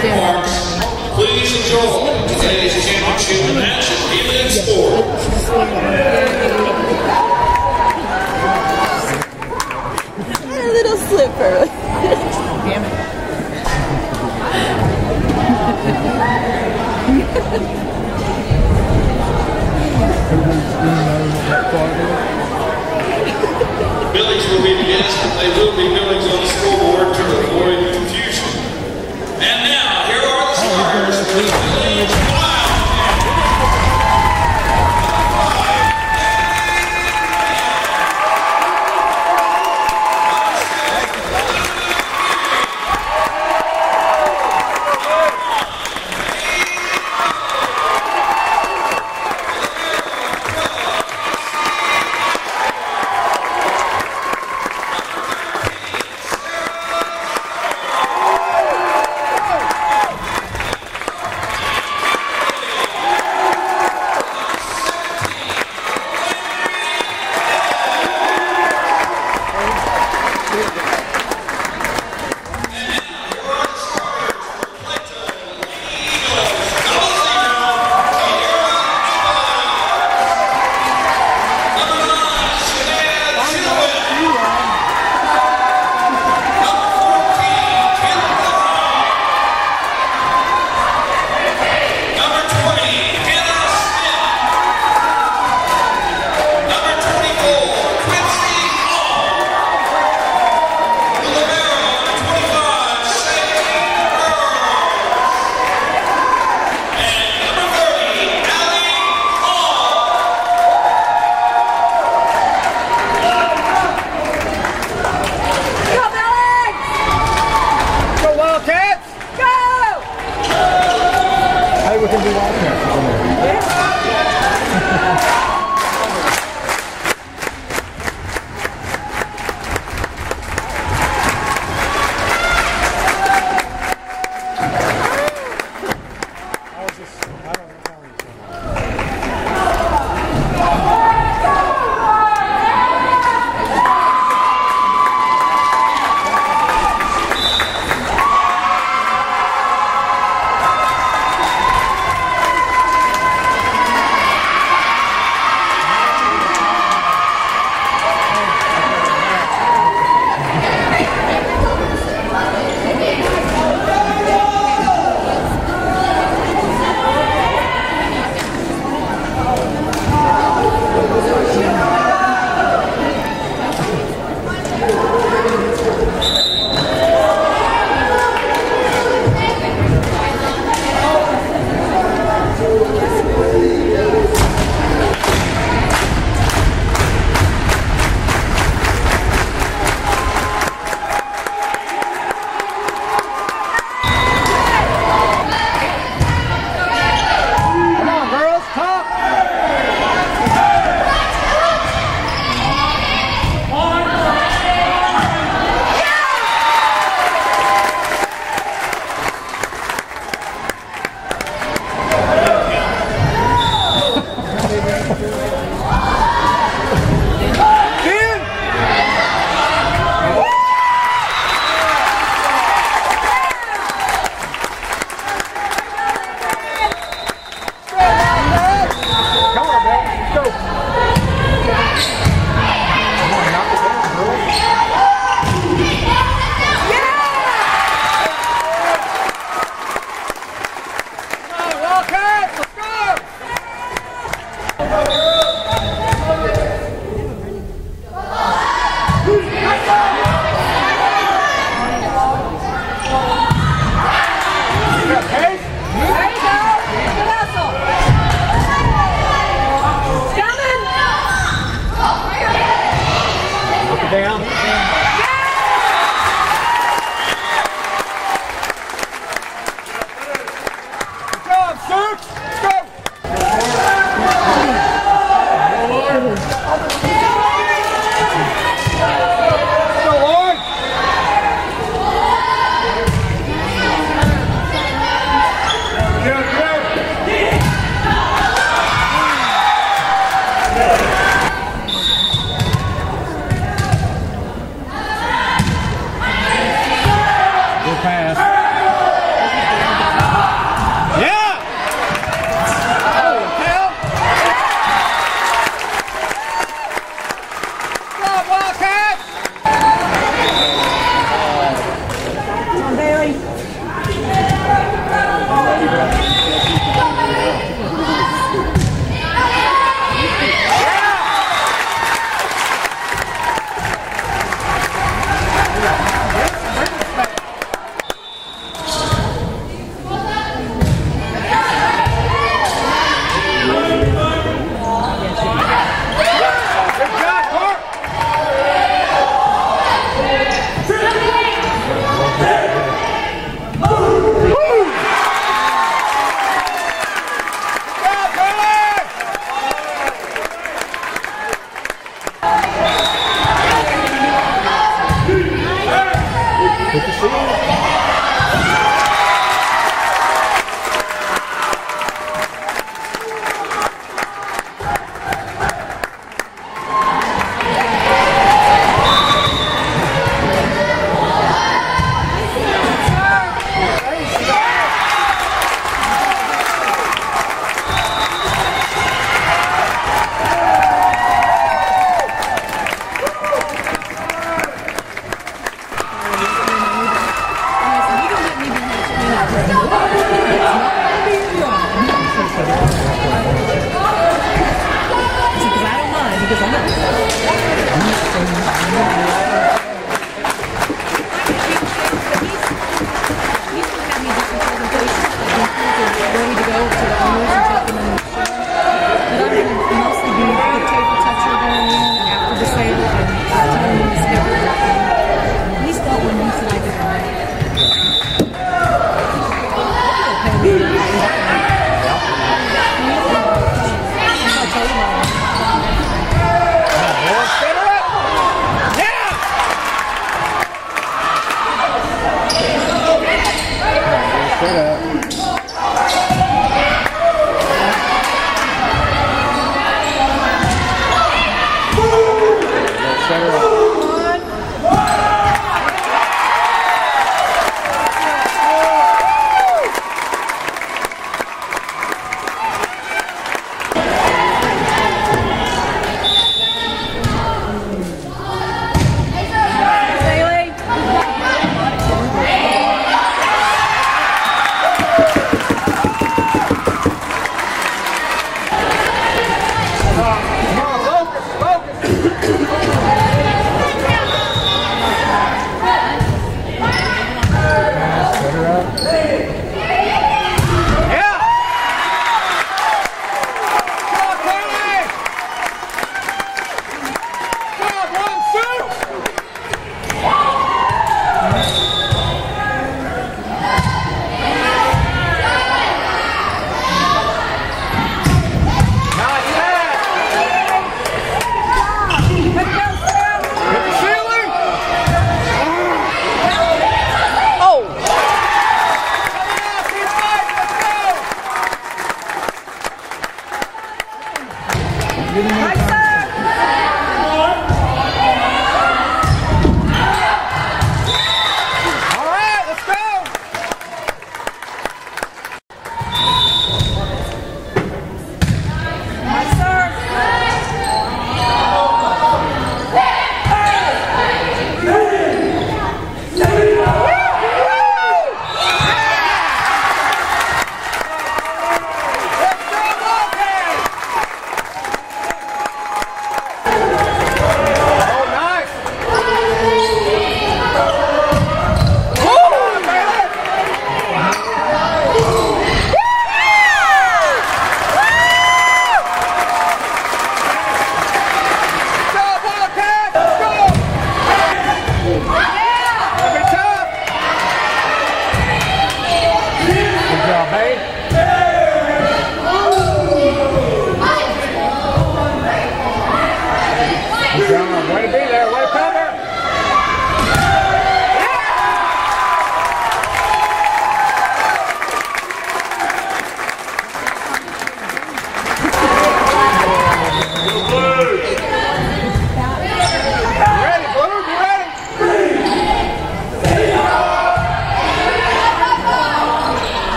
stand up. Please enjoy today's championship match in women's sport. A little slip. Damn it. Billings will be the guest, but they will be Billings on the Come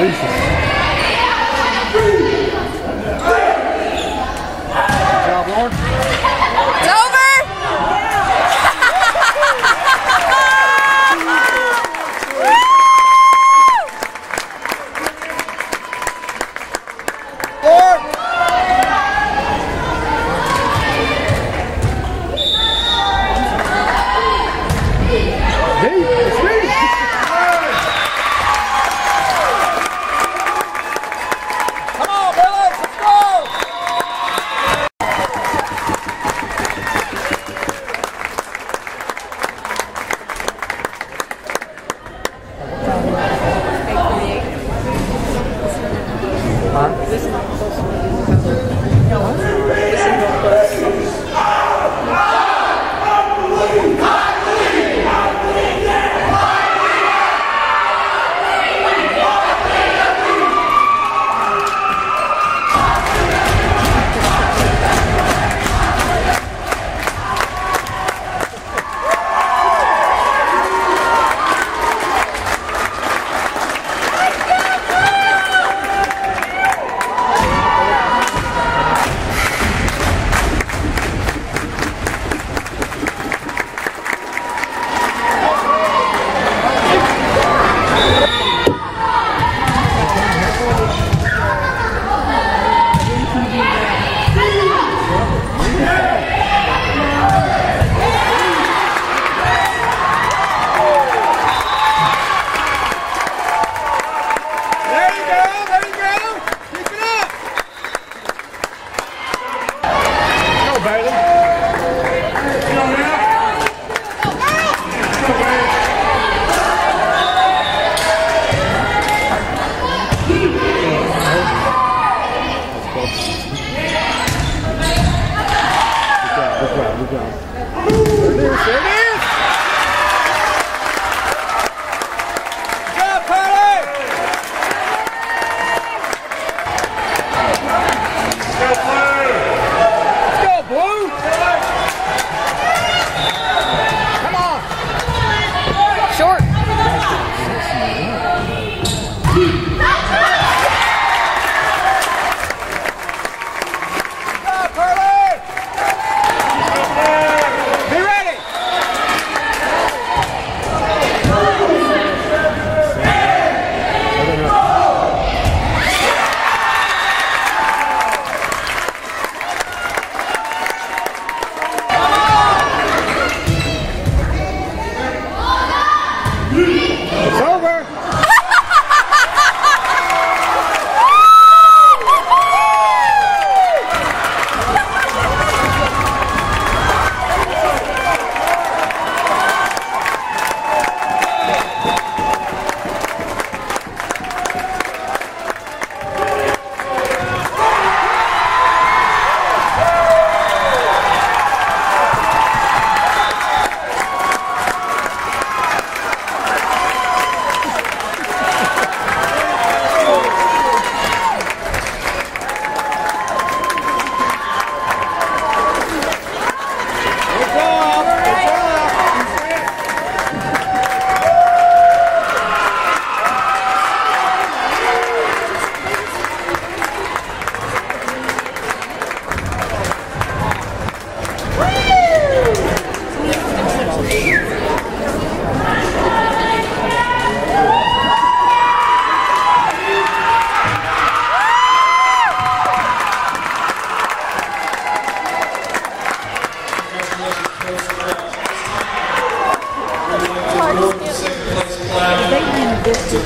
That's a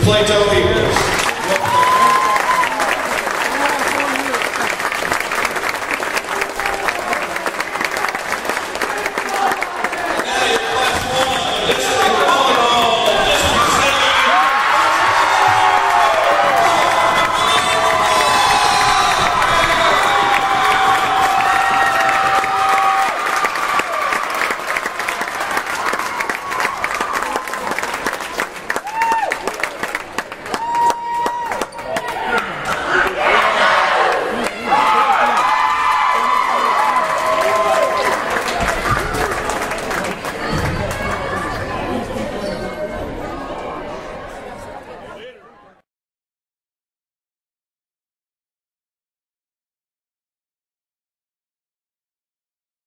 Plato Eagles.